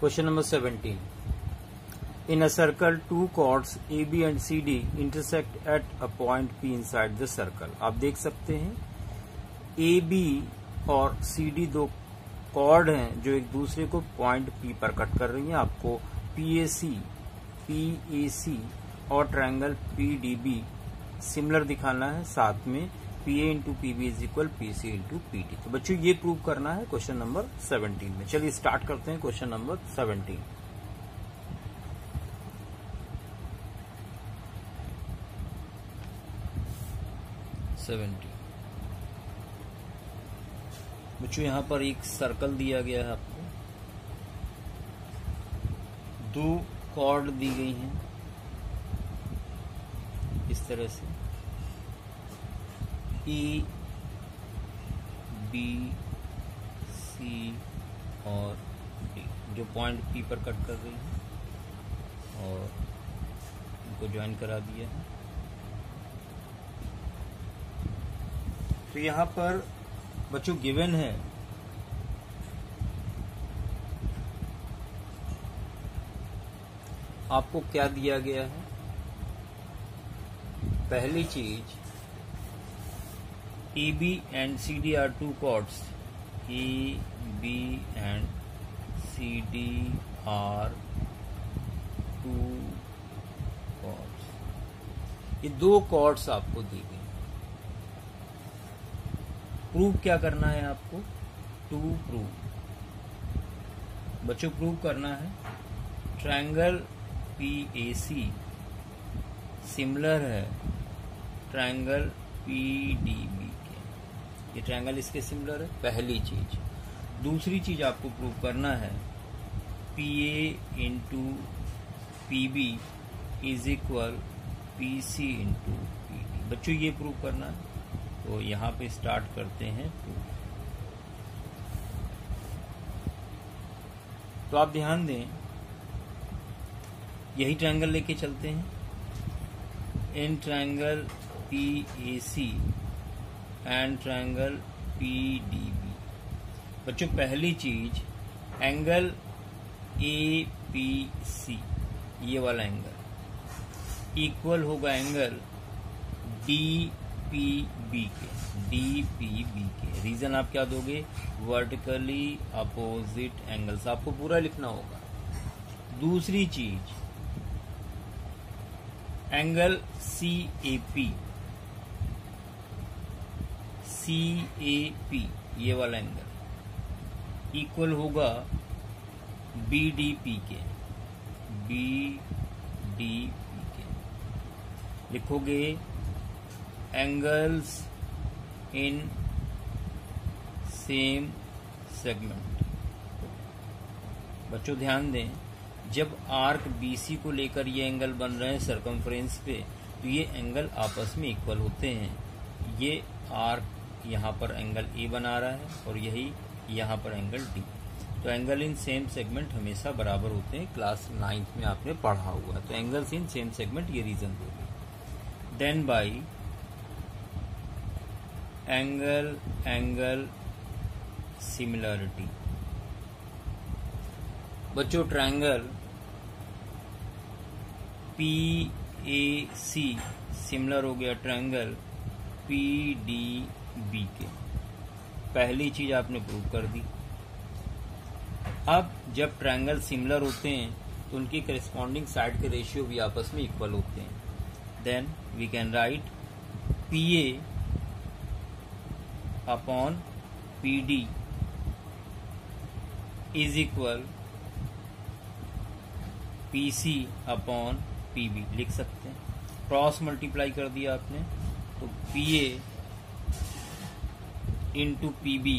Question number seventeen in a circle two chords A B and C D intersect at a point P inside the circle आप देख सकते हैं A B और C D दो cord हैं जो एक दूसरे को पॉइंट पी पर कट कर रही हैं। आपको P A C P A C और triangle P D B similar दिखाना है साथ में। P A into P B is equal P C into P T तो बच्चों ये प्रूव करना है क्वेश्चन नंबर सेवनटीन में। चलिए स्टार्ट करते हैं क्वेश्चन नंबर सेवनटीन सेवनटीन बच्चों यहाँ पर एक सर्कल दिया गया है आपको। दो कॉर्ड दी गई हैं। इस तरह से। ई बी सी और डी जो पॉइंट पी पर कट कर रही है और इनको ज्वाइन करा दिया है। तो यहाँ पर बच्चों गिवन है। आपको क्या दिया गया है? पहली चीज़ EB and CD are two chords. EB and CD are two chords. ये दो कॉर्ड्स आपको दी गई प्रूव क्या करना है आपको? टू प्रूव बच्चों प्रूव करना है। Triangle P A C similar है। ट्रायंगल पी डी ये ट्रायंगल इसके सिमिलर है? पहली चीज़। दूसरी चीज़ आपको प्रूव करना है P A into P B is equal P C into P D बच्चों, ये प्रूव करना है। तो यहाँ पे स्टार्ट करते हैं तो आप ध्यान दें, यही ट्रायंगल लेके चलते हैं। In triangle P A C and triangle P बच्चों, पहली चीज़ एंगल ए पी सी ये वाला एंगल इक्वल होगा एंगल डी पी बी के. डी पी बी के. रीजन आप क्या दोगे? वर्टिकली अपोजिट एंगल्स आपको पूरा लिखना होगा. दूसरी चीज़ angle C A P C A P ये वाला एंगल इक्वल होगा बी डी पी के. बी डी पी के. लिखोगे एंगल्स इन सेम सेगमेंट बच्चों ध्यान दें, जब आर्क बीसी को लेकर ये एंगल बन रहे हैं सरकमफ्रेंस पे तो ये एंगल आपस में इक्वल होते हैं. ये आर्क यहाँ पर एंगल ए बना रहा है और यही यहाँ पर एंगल डी तो एंगल इन सेम सेगमेंट हमेशा बराबर होते हैं क्लास नाइन्थ में आपने पढ़ा हुआ। तो एंगल्स इन सेम सेगमेंट ये रीजन दोगे then by angle angle similarity बच्चों triangle P A C similar हो गया ट्रायंगल पी डी बी के। पहली चीज़ आपने प्रूव कर दी। अब जब ट्रायंगल सिमिलर होते हैं तो उनकी करिस्पॉन्डिंग साइड के रेशियो भी आपस में इक्वल होते हैं। Then we can write P A upon P D is equal P C upon P B लिख सकते हैं। क्रॉस मल्टीप्लाई कर दिया आपने तो P A into P B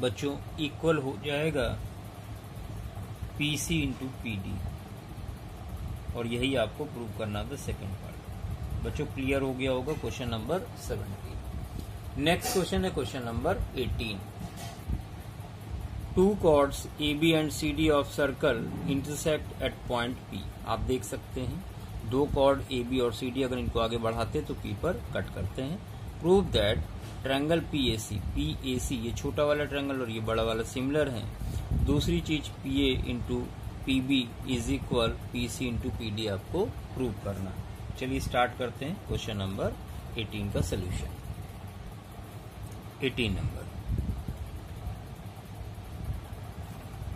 बच्चों इक्वल हो जाएगा P C into P D और यही आपको प्रूव करना था सेकेंड पार्ट बच्चों क्लियर हो गया होगा question number seventeen next question है question number eighteen two chords A B and C D of circle intersect at point P आप देख सकते हैं, दो कॉर्ड ए बी और सी डी अगर इनको आगे बढ़ाते तो पी पर कट करते हैं। Prove that triangle P A C P A ये छोटा वाला ट्रायंगल और ये बड़ा वाला सिमिलर है। दूसरी चीज़ P A into P B is equal P C into P D आपको प्रूव करना। चलिए स्टार्ट करते हैं क्वेश्चन नंबर 18 का सोल्यूशन 18 नंबर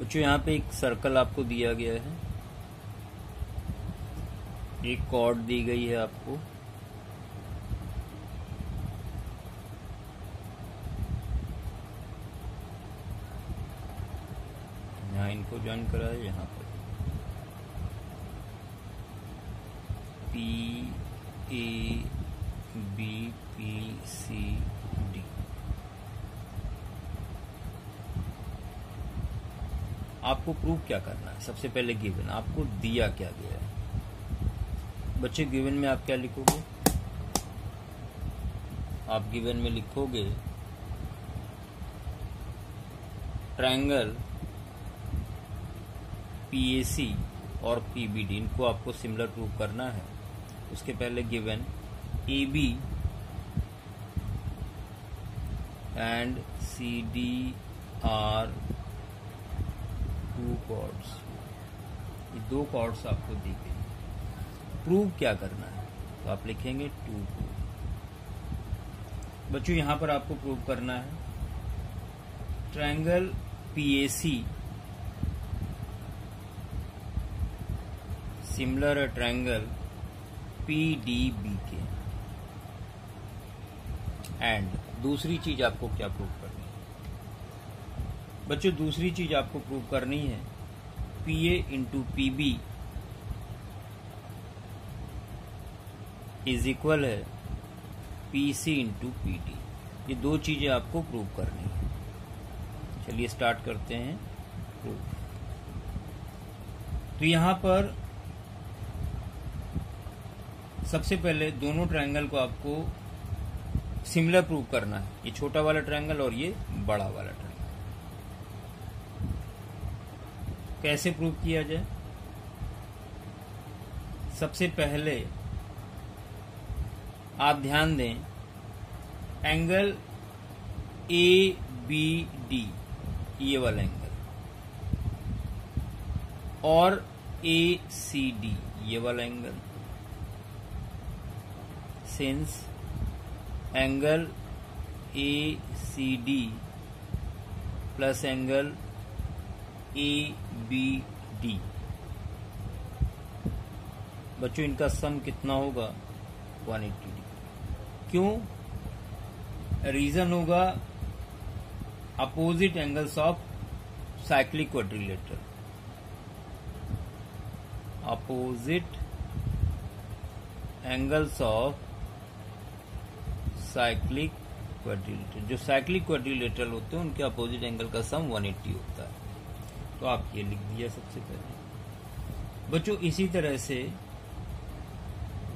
बच्चों, यहाँ पे एक सर्कल आपको दिया गया है। एक कॉर्ड दी गई है आपको। इनको ज्वाइन करा है, यहाँ पर। P A B P C D आपको प्रूव क्या करना है? सबसे पहले गिवन आपको दिया क्या गया है? बच्चे गिवन में आप क्या लिखोगे? आप गिवन में लिखोगे ट्रायंगल पीएसी और पीबीडी इनको आपको सिमिलर प्रूव करना है। उसके पहले given A B and C D are two chords ये दो कॉर्ड्स आपको दी गई। प्रूव क्या करना है? तो आप लिखेंगे टू प्रूव बच्चों, यहाँ पर आपको प्रूव करना है। Triangle PAC similar triangle PDB के एंड दूसरी चीज़ आपको क्या प्रूव करनी है? बच्चों, दूसरी चीज़ आपको प्रूव करनी है P A into P B is equal है P C into P D ये दो चीज़ें आपको प्रूव करनी है। चलिए स्टार्ट करते हैं। प्रूव तो यहाँ पर सबसे पहले दोनों ट्रायंगल को आपको सिमिलर प्रूव करना है। ये छोटा वाला ट्रायंगल और ये बड़ा वाला ट्रायंगल कैसे प्रूव किया जाए? सबसे पहले आप ध्यान दें एंगल ए बी डी ये वाला एंगल और ए सी डी ये वाला angle since angle A C D plus angle A B D बच्चों, इनका सम कितना होगा? 180 डिग्री क्यों? रीजन होगा opposite angles of cyclic quadrilateral opposite angles of cyclic quadrilateral जो साइक्लिक क्वाड्रिलेटर होते हैं, उनके अपोजिट एंगल का सम 180 होता है। तो आप ये लिख दिया सबसे पहले। बच्चों, इसी तरह से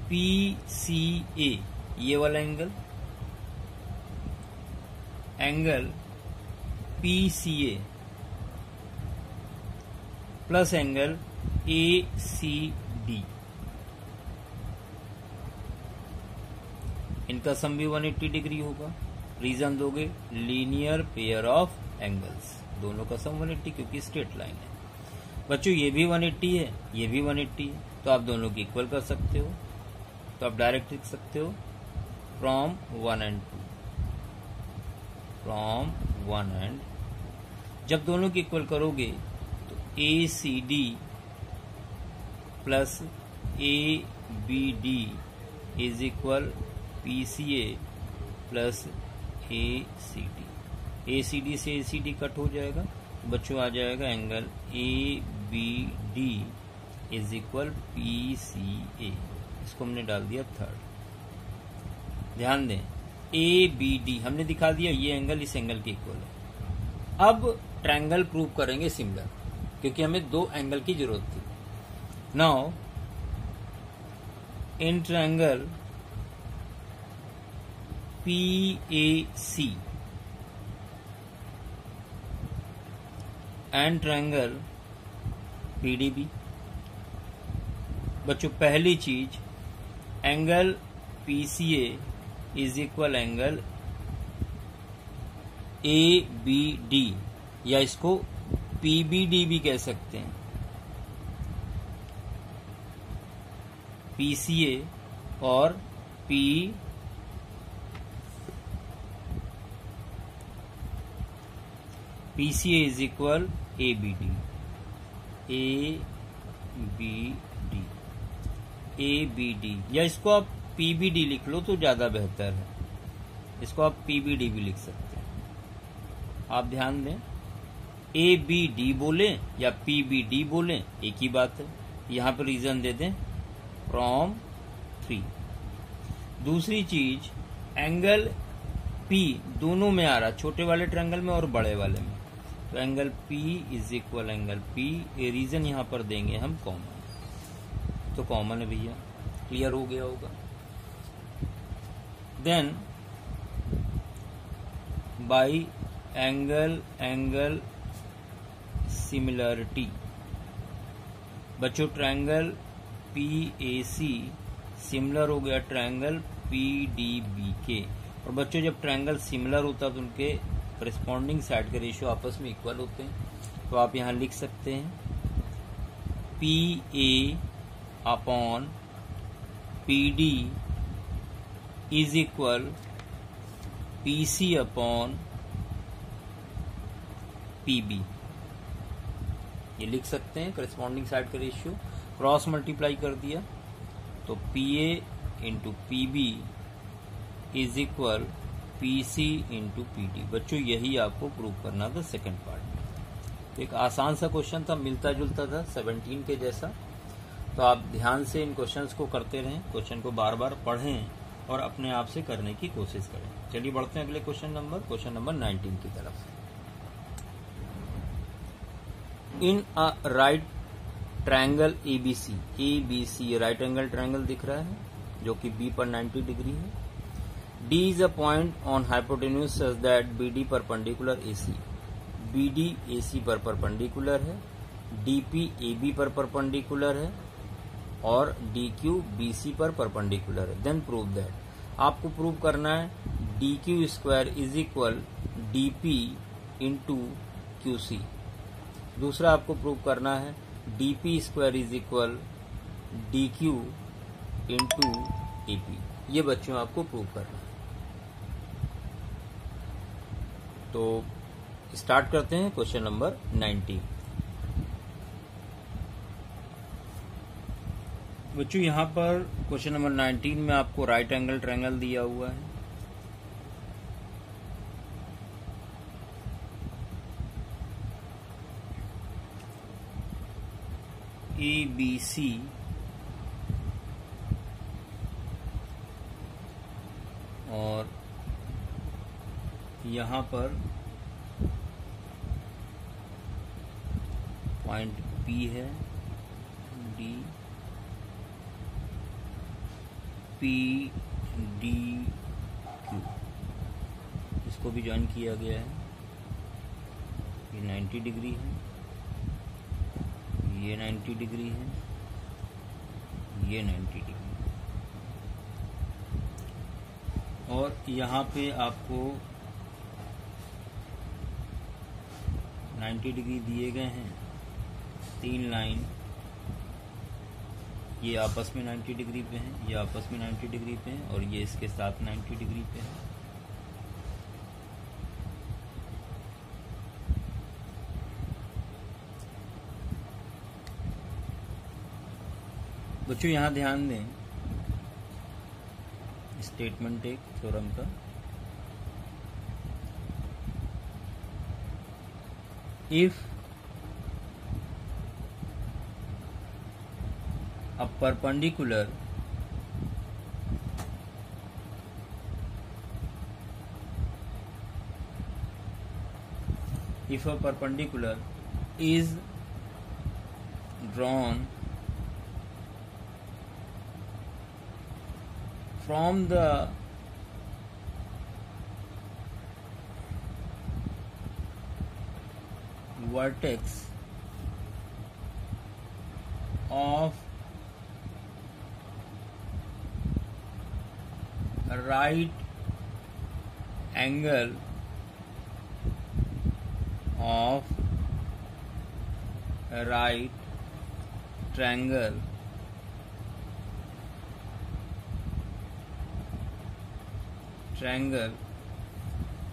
पी सी ए ये वाला angle angle P C A plus angle A C D इनका सम भी 180 डिग्री होगा। रीजन दोगे लीनियर पेयर ऑफ़ एंगल्स दोनों का सम 180 क्योंकि स्ट्रेट लाइन है। बच्चों, ये भी 180 है, ये भी 180 है। तो आप दोनों की इक्वल कर सकते हो। तो आप डायरेक्ट लिख सकते हो। From 1 and 2 from 1 and जब दोनों की इक्वल करोगे तो A C D plus A B D is equal P C A plus A C D A C D से ए सी डी कट हो जाएगा। बच्चों, आ जाएगा angle A B D is equal P C A इसको हमने डाल दिया थर्ड ध्यान दें ए बी डी हमने दिखा दिया ये एंगल इस एंगल के इक्वल है। अब ट्रायंगल प्रूव करेंगे सिमिलर क्योंकि हमें दो एंगल की ज़रूरत थी। Now in triangle P A C and triangle PDB बच्चों, पहली चीज़ angle PCA is equal angle A B D या इसको पीबीडी भी कह सकते हैं। पी सी ए और P PCA is equal A B D A B D A B D या इसको आप पीबीडी लिख लो तो ज़्यादा बेहतर है। इसको आप पीबीडी भी लिख सकते हैं। आप ध्यान दें ए बी डी बोले या पी बी डी बोले, एक ही बात है। यहाँ पर रीजन दे दें फ्रॉम थ्री दूसरी चीज़ एंगल पी दोनों में आ रहा, छोटे वाले ट्रायंगल में और बड़े वाले में। तो angle P is equal angle P ये रीजन यहाँ पर देंगे हम कॉमन तो कॉमन है भैया क्लियर हो गया होगा. Then by angle angle similarity बच्चों triangle P A C similar हो गया ट्रायंगल पी डी बी के और बच्चों, जब ट्रायंगल सिमिलर होता है तो उनके करस्पॉन्डिंग साइड के रेशियो आपस में इक्वल होते हैं तो आप यहाँ लिख सकते हैं P A upon P D is equal P C upon P B ये लिख सकते हैं करस्पॉन्डिंग साइड का रेशियो क्रॉस मल्टीप्लाई कर दिया तो P A into P B is equal P C into P D बच्चों, यही आपको प्रूव करना था सेकंड पार्ट में। तो एक आसान सा क्वेश्चन था मिलता जुलता था सेवनटीन के जैसा। तो आप ध्यान से इन क्वेश्चंस को करते रहें क्वेश्चन को बार बार पढ़ें और अपने आप से करने की कोशिश करें। चलिए बढ़ते हैं अगले question number question number nineteen की तरफ़ in a right triangle ABC ABC right angle triangle दिख रहा है, जो कि बी पर 90 डिग्री है। Point on hypotenuse such that B D perpendicular AC B D A C पर परपेंडिकुलर है डीपी AB पर परपेंडिकुलर है, और बी सी पर परपेंडिकुलर है। देन प्रूव दैट आपको प्रूव करना है D Q square is equal D P into Q C दूसरा आपको प्रूव करना है D P square is equal D Q into A P ये बच्चों आपको प्रूव करना है। तो स्टार्ट करते हैं क्वेश्चन नंबर नाइनटीन बच्चों, यहाँ पर क्वेश्चन नंबर नाइनटीन में आपको राइट एंगल ट्रायंगल दिया हुआ है। ए बी सी और यहाँ पर पॉइंट पी है डी पी डी क्यू इसको भी ज्वाइन किया गया है। ये 90 डिग्री है, ये 90 डिग्री है, ये 90 डिग्री और यहाँ पे आपको 90 डिग्री दिए गए हैं। तीन लाइन ये आपस में 90 डिग्री पे हैं, ये आपस में 90 डिग्री पे हैं और ये इसके साथ 90 डिग्री पे है। बच्चों, यहाँ ध्यान दें। स्टेटमेंट एक, थ्योरम का। If a perpendicular if a perpendicular is drawn from the vertex of right angle of right triangle. Triangle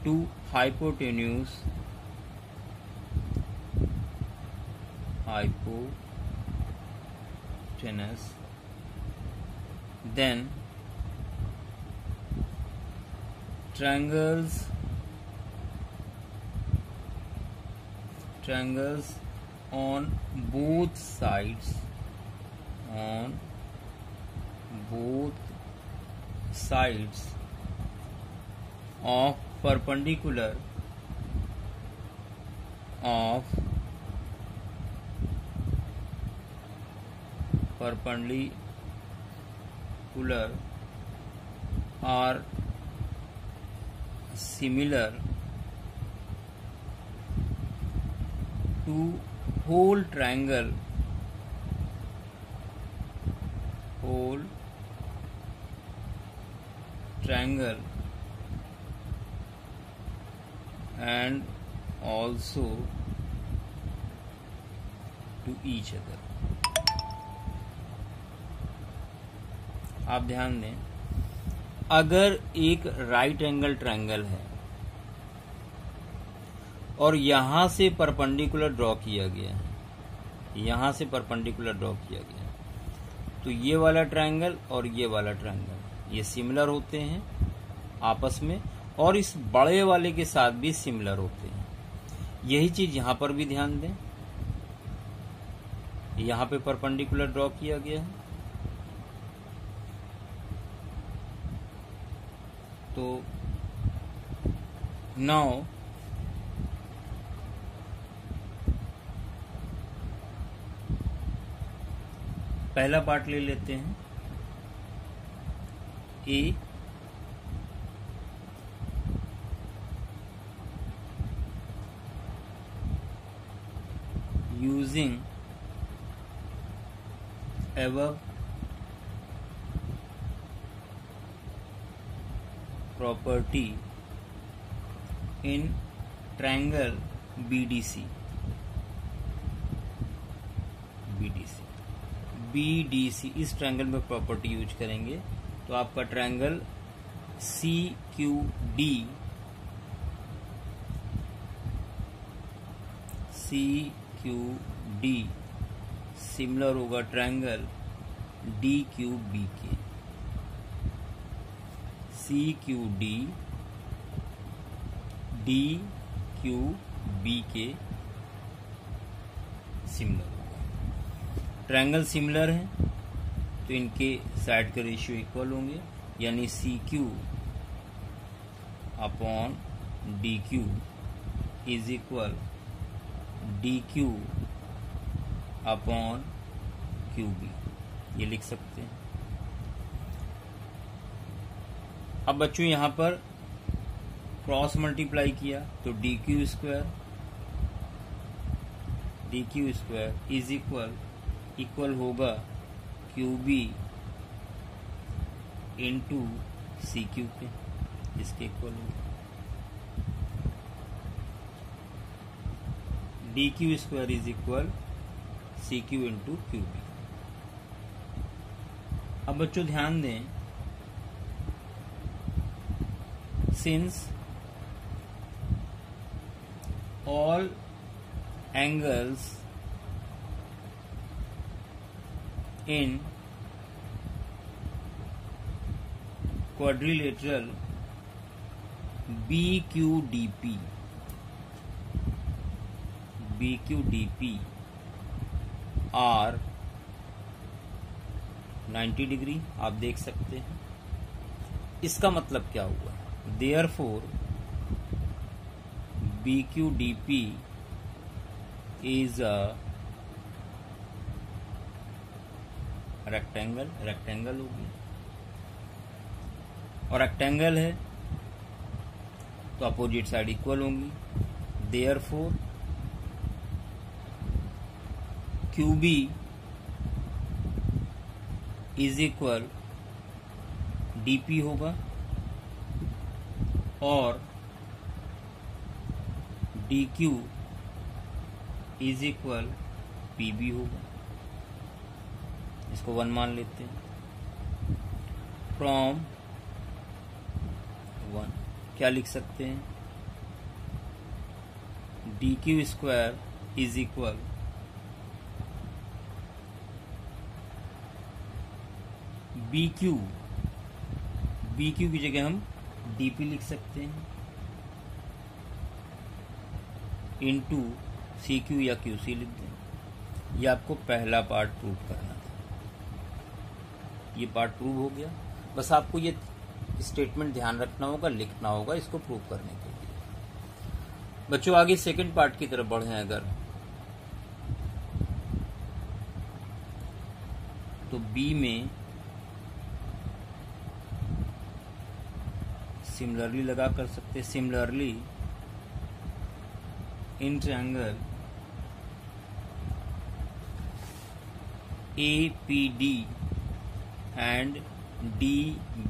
two hypotenuse hypotenuse then triangles triangles on both sides on both sides of perpendicular of perpendicular are similar to whole triangle whole triangle and also to each other आप ध्यान दें, अगर एक right angle triangle है, और यहाँ से perpendicular draw किया गया है, यहाँ से परपेंडिकुलर ड्रॉ किया गया तो ये वाला ट्रायंगल और ये वाला ट्रायंगल ये सिमिलर होते हैं आपस में, और इस बड़े वाले के साथ भी सिमिलर होते हैं। यही चीज़ यहाँ पर भी ध्यान दें। यहाँ पे परपेंडिकुलर ड्रॉ किया गया है। तो नाउ पहला पार्ट ले लेते हैं। A using ever property in triangle BDC BDC BDC इस ट्रायंगल में प्रॉपर्टी यूज़ करेंगे तो आपका triangle C Q D C Q D similar होगा ट्रायंगल डी क्यू बी के C Q D D Q B के सिमिलर होगा। Triangle similar है तो इनके साइड के रेशियो इक्वल होंगे, यानी C Q upon D Q is equal D Q upon Q B. ये लिख सकते हैं। अब बच्चों, यहाँ पर क्रॉस मल्टीप्लाई किया तो D Q square D Q square is equal equal होगा Q B into C Q के इसके इक्वल होगा। D Q square is equal C Q into Q B अब बच्चों, ध्यान दें since all angles in quadrilateral B Q D P B Q D P are ninety degree आप देख सकते हैं। इसका मतलब क्या हुआ? Therefore BQDP is a rectangle rectangle होगी। और रेक्टेंगल है तो अपोजिट साइड इक्वल होंगी। Therefore Q B is equal DP होगा। और D Q is equal P B होगा। इसको वन मान लेते हैं। फ्रॉम वन क्या लिख सकते हैं? D Q square is equal B Q B Q की जगह हम डीपी लिख सकते हैं। इंटू सी क्यू या क्यू सी लिख दें। ये आपको पहला पार्ट प्रूव करना था। ये पार्ट प्रूव हो गया। बस आपको ये स्टेटमेंट ध्यान रखना होगा, लिखना होगा इसको प्रूव करने के लिए। बच्चों, आगे सेकंड पार्ट की तरफ़ बढ़े अगर। तो बी में सिमिलरली लगा कर सकते similarly, in triangle A P D and D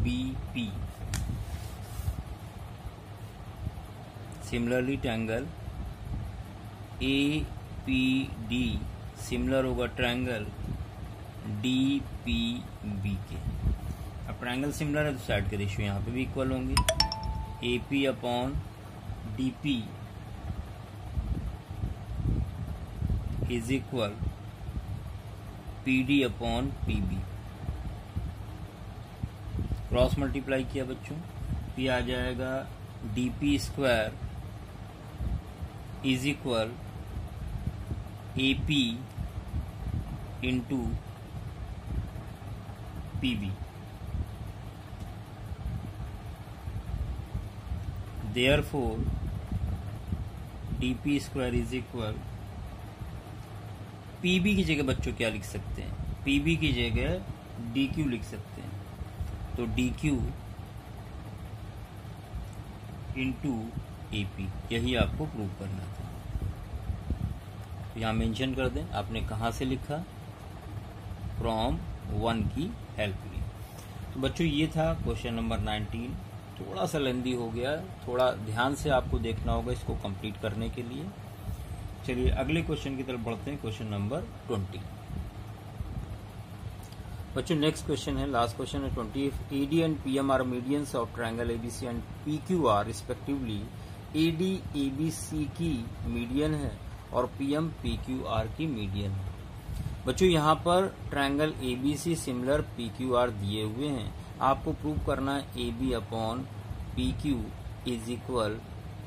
B P similarly triangle A P D similar होगा ट्रायंगल डी पी बी के अब ट्रायंगल सिमिलर है तो साइड के रेशियो यहाँ पे भी इक्वल होंगे। A P upon D P is equal P D upon P B cross multiply किया बच्चों पी आ जाएगा D P square is equal A P into P B D P square is equal PB की जगह बच्चों क्या लिख सकते हैं? पीबी की जगह क्यू लिख सकते हैं। तो क्यू इंटू ए यही आपको प्रूव करना था। तो यहाँ मेंशन कर दें, आपने कहा से लिखा? फ्रॉम वन की हेल्प ली तो बच्चों, ये था क्वेश्चन नंबर नाइनटीन थोड़ा सा लेंदी हो गया, थोड़ा ध्यान से आपको देखना होगा इसको कंप्लीट करने के लिए। चलिए, अगले क्वेश्चन की तरफ़ बढ़ते हैं क्वेश्चन नंबर ट्वेंटी बच्चों नेक्स्ट क्वेश्चन है लास्ट क्वेश्चन है twenty AD and PM are medians of triangle ABC and P Q R respectively AD ABC की मीडियन है और पीएम पी क्यू आर की मीडियन है। बच्चों, यहाँ पर triangle ABC similar P Q R दिए हुए हैं। आपको प्रूव करना है A B upon P Q is equal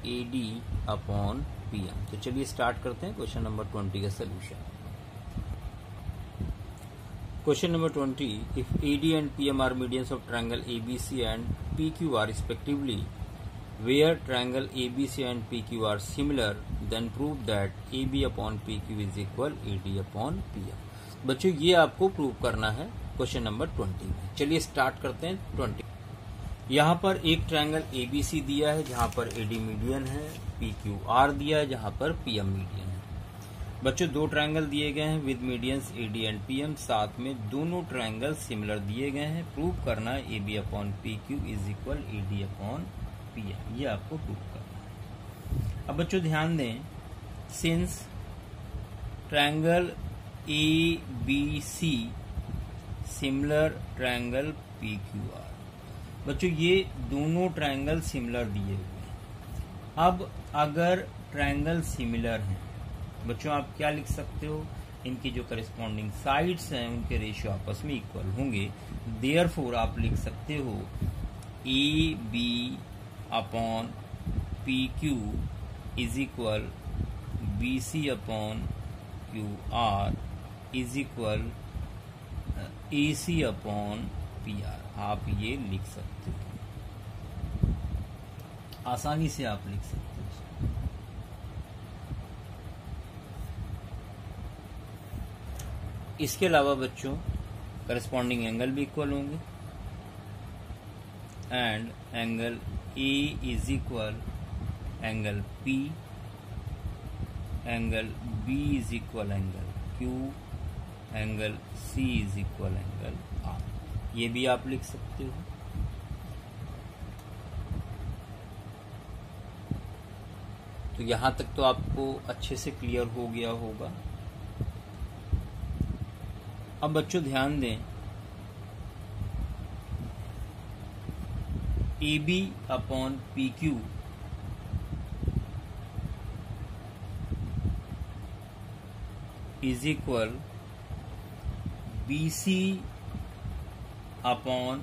A D upon PM तो चलिए स्टार्ट करते हैं क्वेश्चन नंबर ट्वेंटी का solution question number twenty if AD and PM are medians of triangle ABC and P Q R respectively where triangle ABC and PQ are similar, then prove that AB upon PQ is equal AD upon PM बच्चों, ये आपको prove करना है question number twenty में। चलिए start करते हैं twenty. यहाँ पर एक ट्रायंगल एबीसी दिया है, जहाँ पर एडी मीडियन है पी क्यू आर दिया है, जहाँ पर पीएम मीडियन है। बच्चों, दो ट्रायंगल दिए गए हैं with medians AD and PM साथ में दोनों ट्रायंगल सिमिलर दिए गए हैं। प्रूव करना है A B upon P Q is equal A D upon PM ये आपको प्रूव करना है। अब बच्चों, ध्यान दें since triangle A B C similar triangle P Q R बच्चों, ये दोनों ट्रायंगल सिमिलर दिए हुए हैं। अब अगर ट्रायंगल सिमिलर हैं, बच्चों, आप क्या लिख सकते हो? इनकी जो करस्पॉन्डिंग साइड्स हैं, उनके रेशियो आपस में इक्वल होंगे। देयर फोर आप लिख सकते हो A B upon P Q is equal B C upon Q R is equal A C upon P R आप ये लिख सकते हो। आसानी से आप लिख सकते हो इसके। अलावा बच्चों करस्पॉन्डिंग एंगल भी इक्वल होंगे। And angle A is equal angle P angle B is equal angle Q angle C is equal angle R ये भी आप लिख सकते हो। तो यहाँ तक तो आपको अच्छे से क्लियर हो गया होगा। अब बच्चों ध्यान दें A B upon P Q is equal B C upon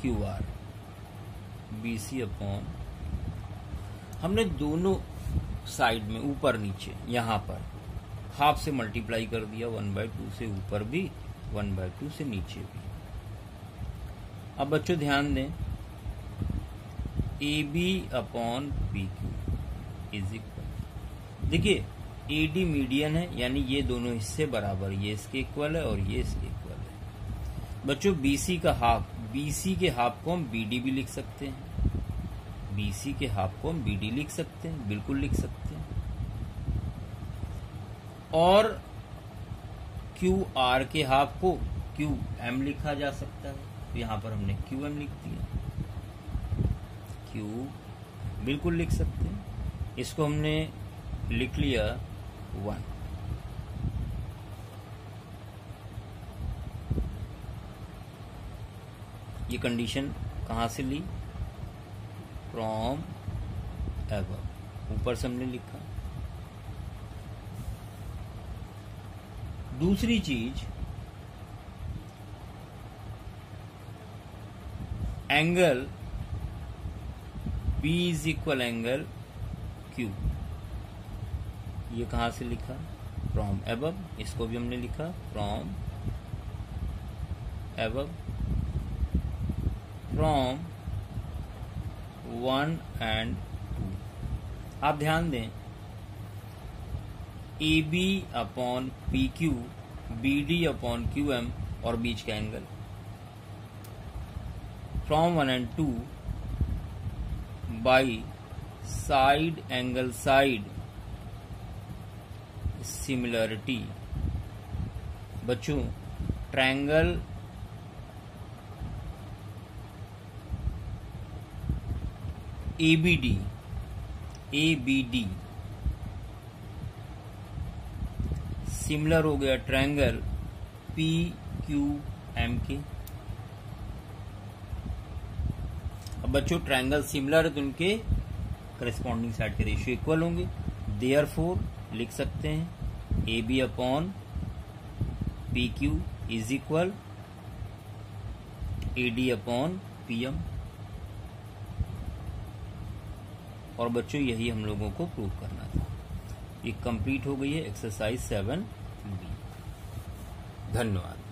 Q R B C upon हमने दोनों साइड में ऊपर नीचे, यहाँ पर हाफ़ से मल्टीप्लाई कर दिया वन बाय टू से ऊपर भी वन बाय टू से नीचे भी। अब बच्चों ध्यान दें A B upon P Q is equal देखिए ए डी मीडियन है, यानी ये दोनों हिस्से बराबर, ये इसके इक्वल है और ये इसके इक्वल है। बच्चों बीसी का हाफ़ बीसी के हाफ़ को हम बी डी भी लिख सकते हैं। बीसी के हाफ़ को हम बी डी लिख सकते हैं, बिल्कुल लिख सकते हैं। और क्यू आर के हाफ़ को क्यू एम लिखा जा सकता है। तो यहाँ पर हमने क्यू एम लिख दिया। क्यू बिल्कुल लिख सकते हैं। इसको हमने लिख लिया वन ये कंडीशन कहाँ से ली? फ्रॉम एवर ऊपर से हमने लिखा। दूसरी चीज़ angle B is equal angle Q ये कहाँ से लिखा? फ्रॉम एब इसको भी हमने लिखा। फ्रॉम एब फ्रॉम वन एंड टू आप ध्यान दें A B upon P Q B D upon Q M और बीच का angle from one and two by side angle side similarity. बच्चों, triangle A B D A B D similar हो गया triangle P Q M के अब बच्चों, triangle similar है तो उनके करस्पॉन्डिंग साइड के रेशियो इक्वल होंगे। देयर फोर लिख सकते हैं। A B upon P Q is equal A D upon P M और बच्चों, यही हम लोगों को प्रूव करना था। ये कंप्लीट हो गई है एक्सरसाइज सेवन बी धन्यवाद।